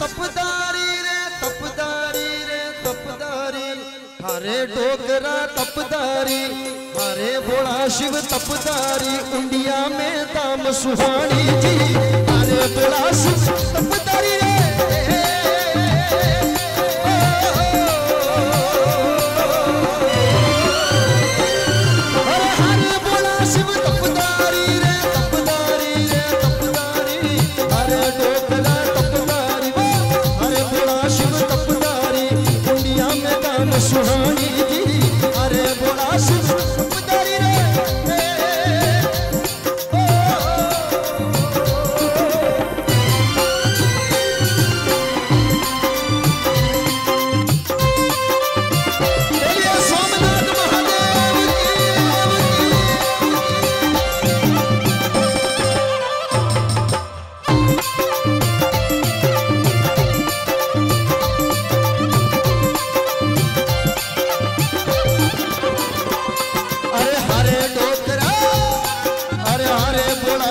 तपदारी रे तपदारी रे, तपदारी। हरे डोगरा तपदारी, हरे भोला शिव तपदारी। इंडिया में दाम सुहानी जी, हरे भोला शिव तपदारी। सुहानी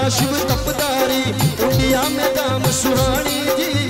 शिव तपदारी इंडिया में दाम सुहानी जी।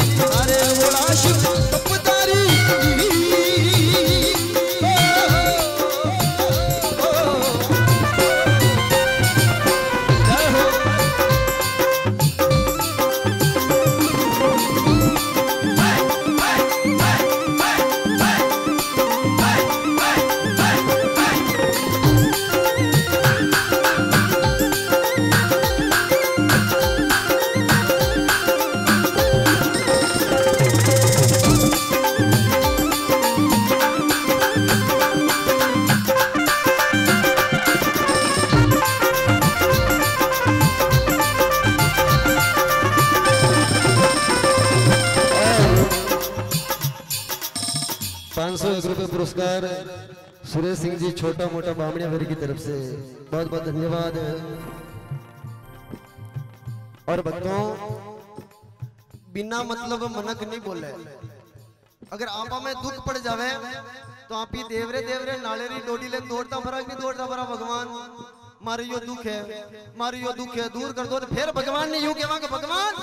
पाँच सौ एक रुपये पुरस्कार, सुरेश सिंह जी छोटा मोटा बामणिया मेरी की तरफ़ से बहुत बहुत धन्यवाद। और बच्चों, बिना मतलब मनक नहीं बोले। अगर आपा में दुख पड़ जावे तो आप ही देवरे देवरे नाले री डोडी ले दौड़ता भरा नहीं दौड़ता भरा भगवान? मारे यो दुख है मारे यो दुख है, दूर कर दो तो फिर भगवान ने यूँ कहवा कि भगवान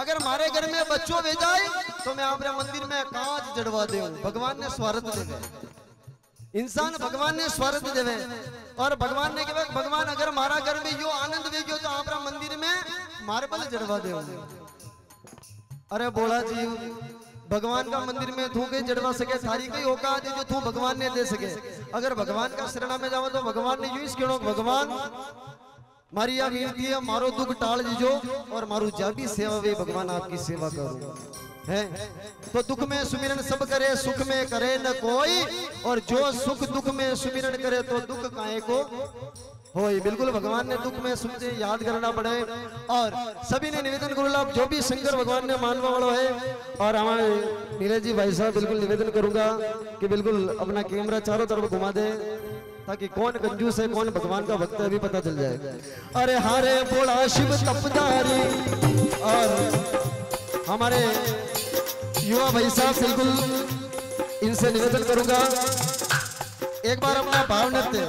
अगर मारे घर में बच्चों भेजाए तो मैं आपरे मंदिर में कांच जड़वा दे भगवान ने स्वार्थ देवे इंसान भगवान ने स्वार्थ देवे और भगवान ने कहा, भगवान, अगर मारा घर में यो आनंद गयो तो आपरा मंदिर में मार्बल जड़वा दे अरे बोला जी, भगवान का मंदिर में थू के जड़वा सके सारी कई औकात जो तू भगवान ने दे सके। अगर भगवान का शरणा में जाओ तो भगवान ने यूँ इस भगवान मारी या विनती है मारो दुख टाल दीजो और मारू जाबी सेवा वे भगवान आपकी सेवा करूँ है तो दुख में सुमिरन सब करे सुख में करे न कोई और जो सुख दुख में सुमिरन करे तो दुख काहे को हो बिल्कुल भगवान ने दुख में सुनते याद करना पड़े और सभी ने निवेदन करूँगा जो भी शंकर भगवान ने मानवा वालों है और हमारे नीरज जी भाई साहब बिल्कुल निवेदन करूँगा कि बिल्कुल अपना कैमरा चारों तरफ़ घुमा दे ताकि कौन कंजूस है कौन भगवान का भक्त है अभी पता चल जाए। अरे हारे बोला शिव तपदारी। और हमारे युवा भाई साहब बिल्कुल इनसे निवेदन करूँगा एक बार अपना भाव नृत्य।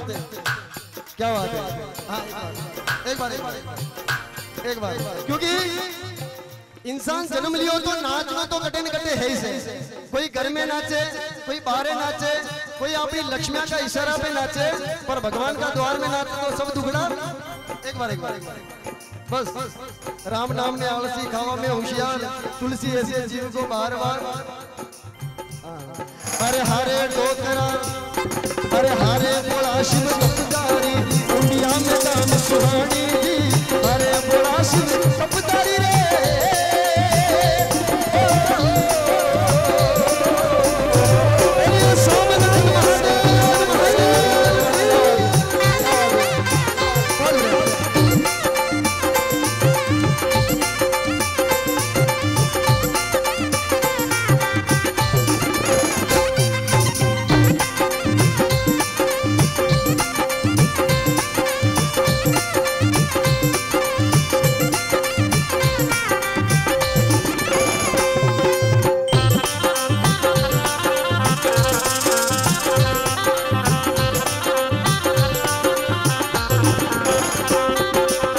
क्या बात है? हाँ, एक बार एक बार एक बार। क्योंकि इंसान जन्म लियो तो नाचना तो कटे न कटे है ही से कोई घर में नाचे, कोई बाहर नाचे, कोई अपनी लक्ष्मिया का इशारा पे नाचे, पर भगवान का द्वार में नाचे तो सब दुगड़ा एक बार एक बार बस, राम नाम में आलसी खावा में होशियार, तुलसी ऐसे जीव को बार बार। अरे हरे डोकरा, अरे हरे बोला शिव भक्तारी इंडिया में दाम सुहानी।